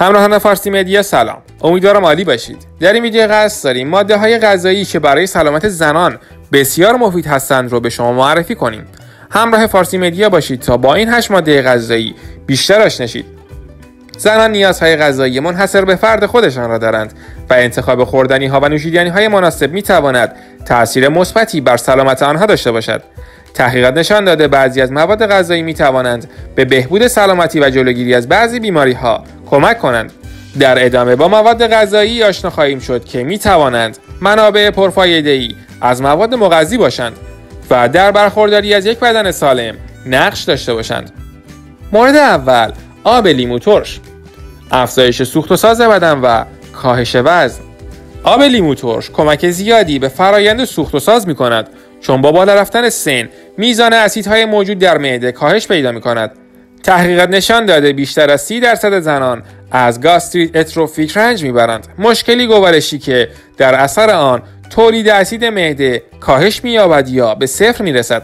همراهان فارسی مدیا سلام. امیدوارم عالی باشید. در این ویدیو قصد داریم ماده های غذایی که برای سلامت زنان بسیار مفید هستند رو به شما معرفی کنیم. همراه فارسی مدیا باشید تا با این هشت ماده غذایی بیشتر آشناشید زنان نیازهای غذایی منحصر به فرد خودشان را دارند و انتخاب خوردنی ها و نوشیدنی های مناسب می تواند تاثیر مثبتی بر سلامت آنها داشته باشد. تحقیقات نشان داده بعضی از مواد غذایی می توانند به بهبود سلامتی و جلوگیری از بعضی بیماری ها کمک کنند. در ادامه با مواد غذایی آشنا خواهیم شد که می توانند منابع پرفایده ای از مواد مغذی باشند و در برخورداری از یک بدن سالم نقش داشته باشند. مورد اول آب لیمو ترش. افزایش سوخت و ساز بدن و کاهش وزن. آب لیمو ترش کمک زیادی به فرایند سوخت و ساز می کند چون با بالا رفتن سن میزان اسیدهای موجود در معده کاهش پیدا می کند تحقیقات نشان داده بیشتر از 30 درصد زنان از گاستریت اتروفیک رنج می‌برند. مشکلی گوارشی که در اثر آن تولید اسید معده کاهش مییابد یا به صفر می‌رسد.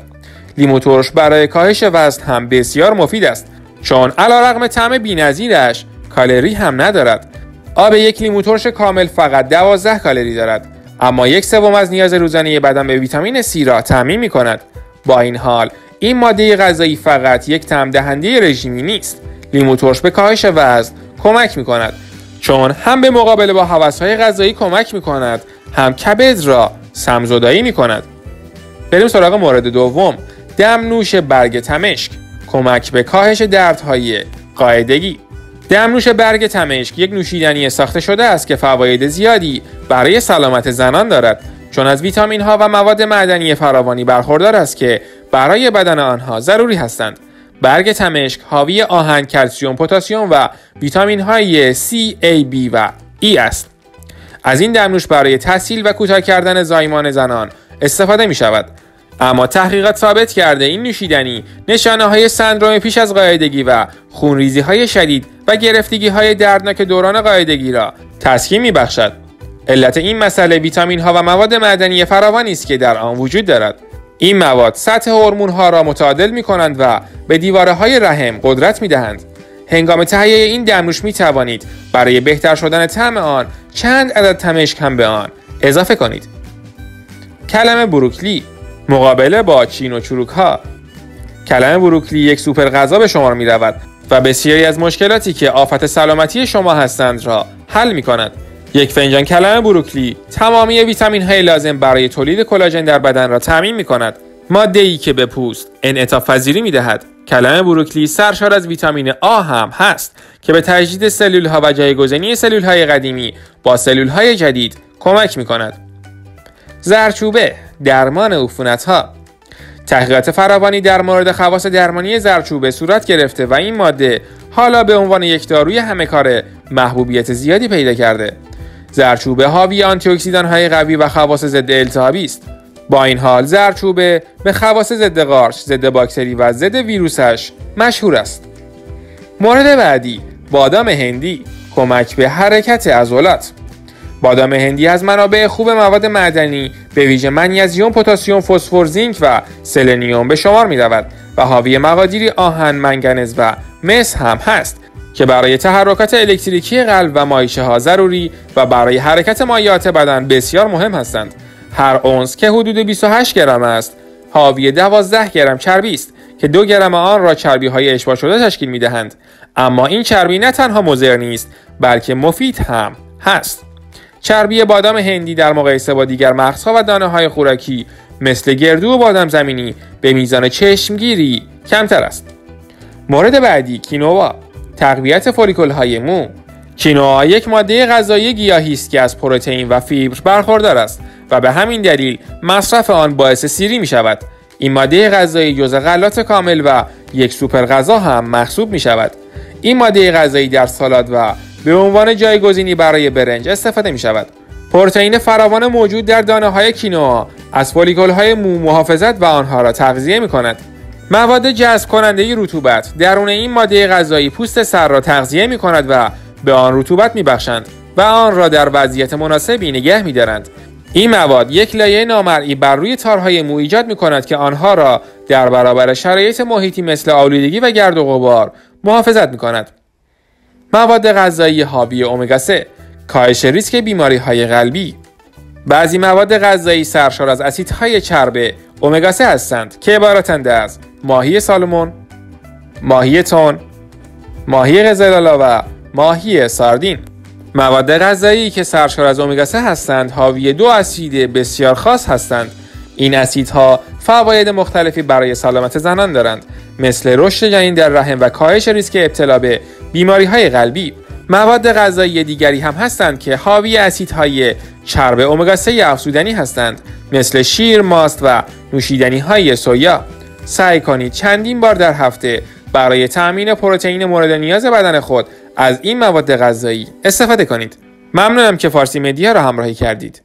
لیمو ترش برای کاهش وزن هم بسیار مفید است چون علیرغم طعم بینظیرش کالری هم ندارد. آب یک لیمو ترش کامل فقط 12 کالری دارد اما یک سوم از نیاز روزانه بدن به ویتامین C را تامین می کند با این حال این ماده غذایی فقط یک تم دهنده رژیمی نیست. لیمو ترش به کاهش وزن کمک می کند چون هم به مقابله با های غذایی کمک می کند هم کبد را سمزدایی می کند بریم سراغ مورد دوم دم نوش برگ تمشک. کمک به کاهش دردهای قاعدگی. دمنوش برگ تمشک یک نوشیدنی ساخته شده است که فواید زیادی برای سلامت زنان دارد. چون از ویتامین ها و مواد معدنی فراوانی برخوردار است که برای بدن آنها ضروری هستند برگ تمشک حاوی آهن، کلسیوم، پتاسیم و ویتامین های C, A, B و E است. از این دمنوش برای تحصیل و کوتاه کردن زایمان زنان استفاده می شود. اما تحقیقات ثابت کرده این نوشیدنی نشانه های سندروم پیش از قاعدگی و خونریزی های شدید و گرفتگی های دردناک دوران قاعدگی را تسکین می بخشد. علت این مسئله ویتامین ها و مواد معدنی فراوانی است که در آن وجود دارد. این مواد سطح هورمون ها را متعادل می کنند و به دیواره های رحم قدرت می دهند. هنگام تهیه این دمنوش می توانید برای بهتر شدن طعم آن چند عدد تمشک هم به آن اضافه کنید. کلمه بروکلی مقابله با چین و چروک ها کلمه بروکلی یک سوپر غذا به شمار می رود و بسیاری از مشکلاتی که آفت سلامتی شما هستند را حل می کند. یک فنجان کلمه بروکلی تمامی ویتامین های لازم برای تولید کلاژن در بدن را تامین می کند. ماده ای که به پوست انعطاف پذیری می دهد. کلمه بروکلی سرشار از ویتامین آ هم هست که به تجدید سلول ها و جایگزینی سلول های قدیمی با سلول های جدید کمک می کند. زرچوبه درمان عفونت ها تحقیقات فراوانی در مورد خواص درمانی زرچوبه صورت گرفته و این ماده حالا به عنوان یک داروی همه کار محبوبیت زیادی پیدا کرده زرچوبه حاوی آنتی های قوی و خواص ضد التهابی است. با این حال زرچوبه به خواص ضد قارچ، ضد باکتری و ضد ویروسش مشهور است. مورد بعدی بادام هندی کمک به حرکت عضلات. بادام هندی از منابع خوب مواد معدنی به ویژه منیزیم، پتاسیم، فسفر، zinc و سلنیوم به شمار می رود و حاوی مقادیری آهن، منگنز و مس هم هست. که برای تحرکات الکتریکی قلب و مایشه ها ضروری و برای حرکت مایعات بدن بسیار مهم هستند. هر اونس که حدود 28 گرم است، حاوی 12 گرم چربی است که دو گرم آن را چربی های اشباع شده تشکیل می دهند. اما این چربی نه تنها مضر نیست بلکه مفید هم هست. چربی بادام هندی در مقایسه با دیگر مغزها و دانه های خوراکی مثل گردو و بادام زمینی به میزان چشمگیری کمتر است. مورد بعدی کینوا تقویت فولیکل های مو کینوا یک ماده غذایی گیاهی است که از پروتئین و فیبر برخوردار است و به همین دلیل مصرف آن باعث سیری می شود. این ماده غذایی جزء غلات کامل و یک سوپر غذا هم محسوب می شود. این ماده غذایی در سالاد و به عنوان جایگزینی برای برنج استفاده می شود. پروتئین فراوان موجود در دانه های کینوا از فولیکول های مو محافظت و آنها را تغذیه می کند. مواد جذب کننده رطوبت درون این ماده غذایی پوست سر را تغذیه می کند و به آن رطوبت می بخشند و آن را در وضعیت مناسبی نگه می دارند. این مواد یک لایه نامرئی بر روی تارهای مو ایجاد می کند که آنها را در برابر شرایط محیطی مثل آلودگی و گرد و غبار محافظت می کند. مواد غذایی حاوی امگا 3 کاهش ریسک بیماری های قلبی بعضی مواد غذایی سرشار از اسیدهای چرب امگا 3 هستند که عبارتند از ماهی سالمون، ماهی تون، ماهی قزلالا و ماهی ساردین. مواد غذایی که سرشار از امگا 3 هستند حاوی دو اسید بسیار خاص هستند. این اسیدها فواید مختلفی برای سلامت زنان دارند مثل رشد جنین در رحم و کاهش ریسک ابتلا به بیماری های قلبی مواد غذایی دیگری هم هستند که حاوی اسیدهای چرب امگا 3 افزودنی هستند مثل شیر، ماست و نوشیدنی های سویا. سعی کنید چندین بار در هفته برای تأمین پروتئین مورد نیاز بدن خود از این مواد غذایی استفاده کنید. ممنونم که فارسی مدیا را همراهی کردید.